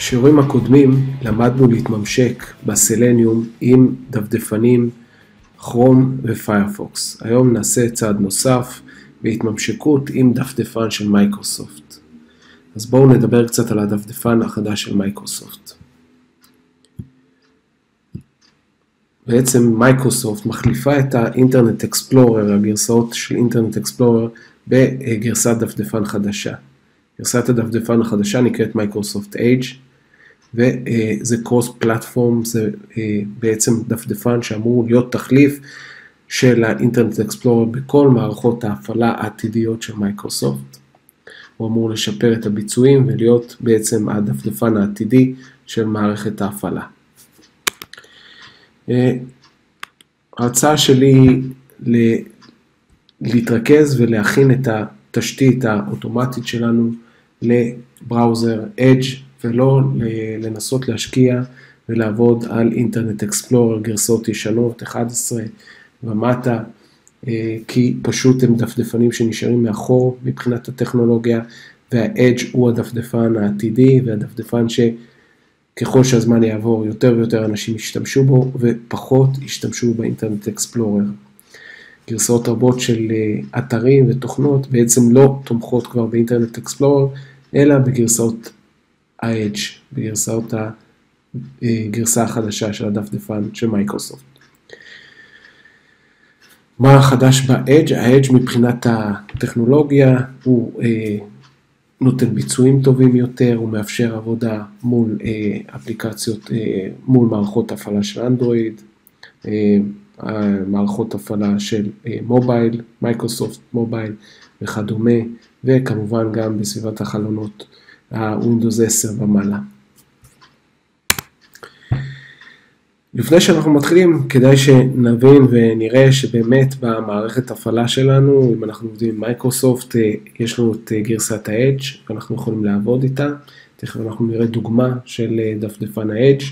בשיעורים הקודמים למדנו להתממשק ב-Selenium עם דפדפנים כרום ופיירפוקס. היום נעשה צעד נוסף בהתממשקות עם דפדפן של מייקרוסופט. אז בואו נדבר קצת על הדפדפן החדש של מייקרוסופט. בעצם מייקרוסופט מחליפה את האינטרנט אקספלורר, הגרסאות של אינטרנט אקספלורר, בגרסת דפדפן חדשה. גרסת הדפדפן החדשה נקראת מייקרוסופט Edge וזה cross platform, זה בעצם דפדפן שאמור להיות תחליף של האינטרנט אקספלורר בכל מערכות ההפעלה העתידיות של מייקרוסופט. הוא אמור לשפר את הביצועים ולהיות בעצם הדפדפן העתידי של מערכת ההפעלה. ההצעה שלי להתרכז ולהכין את התשתית האוטומטית שלנו לבראוזר Edge ולא לנסות להשקיע ולעבוד על אינטרנט אקספלורר גרסאות ישנות 11 ומטה, כי פשוט הם דפדפנים שנשארים מאחור מבחינת הטכנולוגיה וה-Edge הוא הדפדפן העתידי והדפדפן שככל שהזמן יעבור יותר ויותר אנשים ישתמשו בו ופחות ישתמשו באינטרנט אקספלורר. גרסאות רבות של אתרים ותוכנות בעצם לא תומכות כבר באינטרנט אקספלורר אלא בגרסאות ה-Edge, בגרסאות הגרסה החדשה של הדפדפן של מייקרוסופט. מה החדש ב-Edge? ה-Edge מבחינת הטכנולוגיה הוא אה, נותן ביצועים טובים יותר, הוא מאפשר עבודה מול אה, אפליקציות, אה, מול מערכות הפעלה של אנדרואיד, אה, מערכות הפעלה של אה, mobile, מייקרוסופט מובייל וכדומה, וכמובן גם בסביבת החלונות ה-Windows 10 ומעלה. לפני שאנחנו מתחילים, כדאי שנבין ונראה שבאמת במערכת הפעלה שלנו, אם אנחנו עובדים עם מייקרוסופט, יש לנו את גרסת ה-Edge, ואנחנו יכולים לעבוד איתה. תכף אנחנו נראה דוגמה של דפדפן ה-Edge.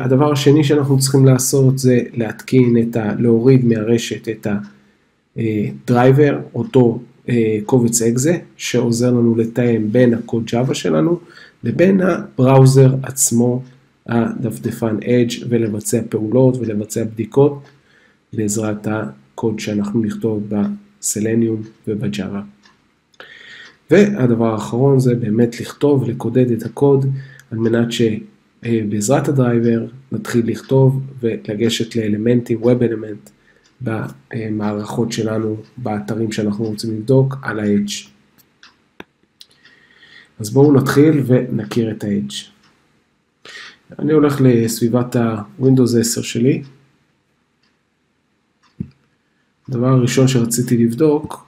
הדבר השני שאנחנו צריכים לעשות זה להתקין את ה... להוריד מהרשת את הדרייבר, אותו קובץ אקזה, שעוזר לנו לתאם בין הקוד Java שלנו לבין הבראוזר עצמו, הדפדפן Edge, ולבצע פעולות ולבצע בדיקות בעזרת הקוד שאנחנו נכתוב בסלניום ובג'אווה. והדבר האחרון זה באמת לכתוב, לקודד את הקוד על מנת שבעזרת הדרייבר נתחיל לכתוב ולגשת לאלמנטים, Web Element, במערכות שלנו, באתרים שאנחנו רוצים לבדוק, על ה-Edge. אז בואו נתחיל ונכיר את ה-Edge. אני הולך לסביבת ה-Windows 10 שלי. הדבר הראשון שרציתי לבדוק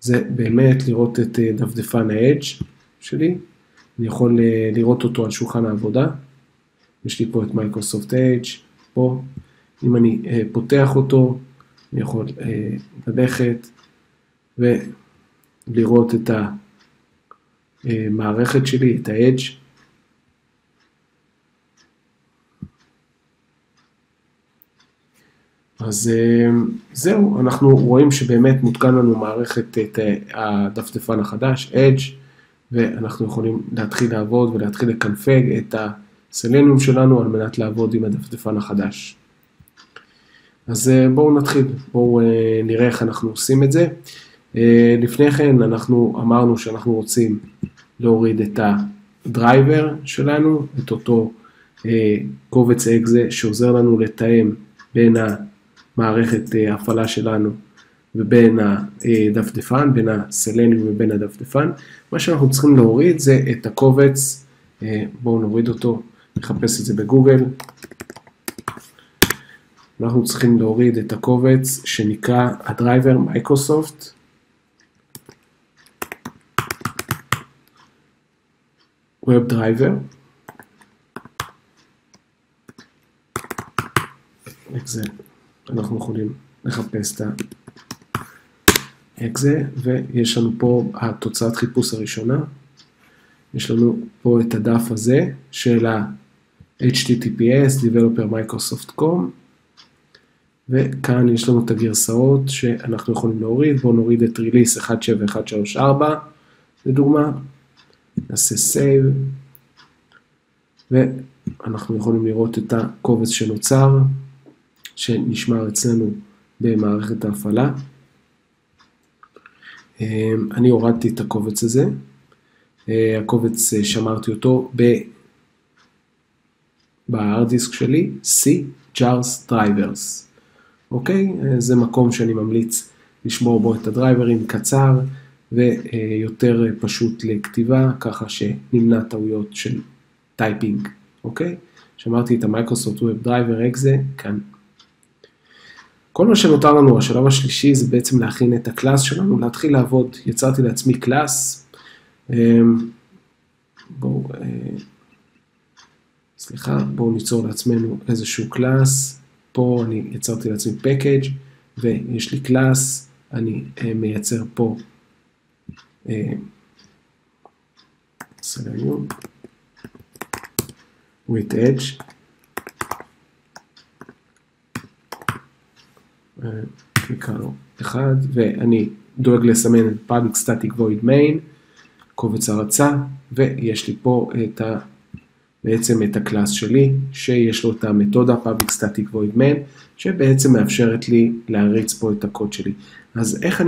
זה באמת לראות את דפדפן ה-Edge שלי. אני יכול לראות אותו על שולחן העבודה. יש לי פה את מייקרוסופט Edge, פה אם אני אה, פותח אותו, אני יכול אה, ללכת ולראות את המערכת שלי, את ה-Edge. אז אה, זהו, אנחנו רואים שבאמת מותקן לנו מערכת, את הדפדפן החדש, Edge, ואנחנו יכולים להתחיל לעבוד ולהתחיל לקנפג את הסלניום שלנו על מנת לעבוד עם הדפדפן החדש. אז בואו נתחיל, בואו נראה איך אנחנו עושים את זה. לפני כן אנחנו אמרנו שאנחנו רוצים להוריד את הדרייבר שלנו, את אותו קובץ exe שעוזר לנו לתאם בין המערכת ההפעלה שלנו ובין הדפדפן, בין ה-Selenium ובין הדפדפן. מה שאנחנו צריכים להוריד זה את הקובץ, בואו נוריד אותו, נחפש את זה בגוגל. אנחנו צריכים להוריד את הקובץ שנקרא ה-driver מייקרוסופט. Driver. זה אנחנו יכולים לחפש את האקזה, ויש לנו פה התוצאת חיפוש הראשונה. יש לנו פה את הדף הזה של ה-HTTPS, Developer Microsoft.com. וכאן יש לנו את הגרסאות שאנחנו יכולים להוריד, בואו נוריד את ריליס 17134 לדוגמה, נעשה save, ואנחנו יכולים לראות את הקובץ שנוצר, שנשמר אצלנו במערכת ההפעלה. אני הורדתי את הקובץ הזה, הקובץ שמרתי אותו בהארד דיסק שלי, C, jars drivers, אוקיי? זה מקום שאני ממליץ לשמור בו את הדרייברים קצר ויותר פשוט לכתיבה, ככה שנמנע טעויות של typing, אוקיי? שמרתי את ה-Microsoft WebDriver exe כאן. כל מה שנותר לנו, השלב השלישי זה בעצם להכין את ה-class שלנו, להתחיל לעבוד, יצרתי לעצמי class, בואו, סליחה, בואו ניצור לעצמנו איזשהו class, פה אני יצרתי לעצמי פקאג' ויש לי קלאס, אני מייצר פה סלניום, with edge, נקרא לו אחד, ואני דואג לסמן את public static void main, קובץ הרצה, ויש לי פה את ה... בעצם את הקלאס שלי, שיש לו את המתודה public static void main, שבעצם מאפשרת לי להריץ פה את הקוד שלי. אז איך אני